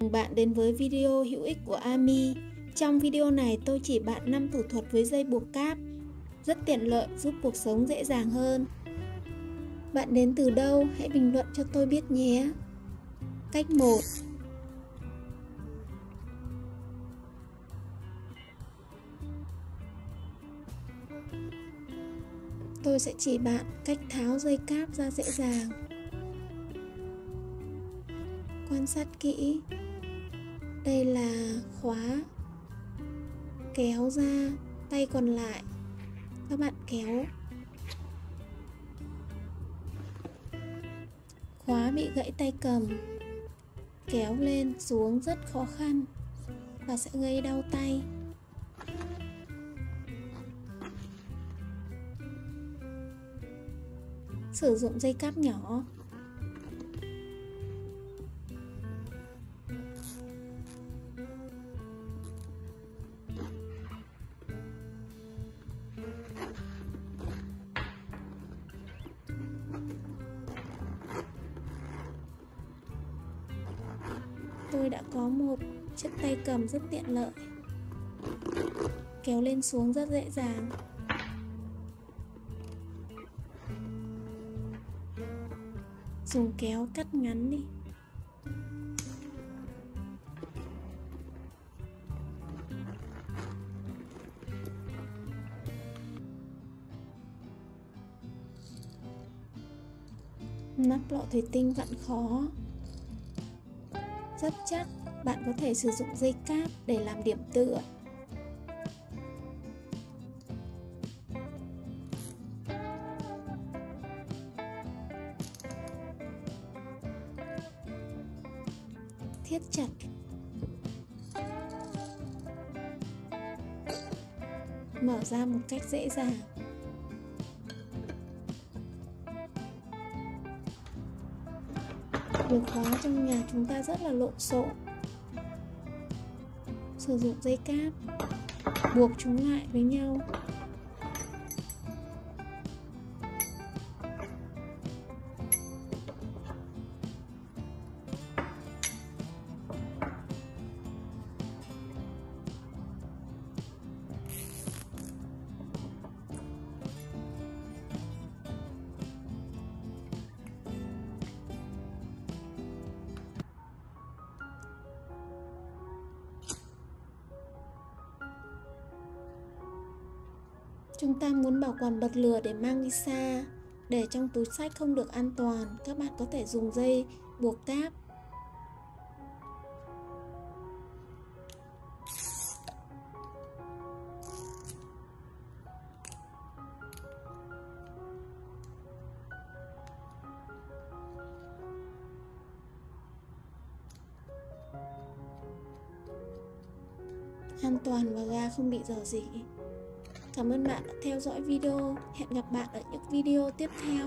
bạn đến với video hữu ích của Ami. Trong video này tôi chỉ bạn 5 thủ thuật với dây buộc cáp, rất tiện lợi giúp cuộc sống dễ dàng hơn. Bạn đến từ đâu? Hãy bình luận cho tôi biết nhé. Cách 1 Tôi sẽ chỉ bạn cách tháo dây cáp ra dễ dàng. Quan sát kỹ. Đây là khóa kéo ra, tay còn lại. Các bạn kéo. Khóa bị gãy tay cầm, kéo lên xuống rất khó khăn và sẽ gây đau tay. Sử dụng dây cáp nhỏ. Tôi đã có một chiếc tay cầm rất tiện lợi. Kéo lên xuống rất dễ dàng. Dùng kéo cắt ngắn đi. Nắp lọ thủy tinh vặn khó rất chắc, bạn có thể sử dụng dây cáp để làm điểm tựa. Thiết chặt. Mở ra một cách dễ dàng. Điều khóa trong nhà chúng ta rất là lộn xộn. Sử dụng dây cáp, Buộc chúng lại với nhau. Chúng ta muốn bảo quản bật lửa để mang đi xa, Để trong túi sách không được an toàn, Các bạn có thể dùng dây buộc cáp an toàn và ga không bị dò dỉ. Cảm ơn bạn đã theo dõi video. Hẹn gặp bạn ở những video tiếp theo.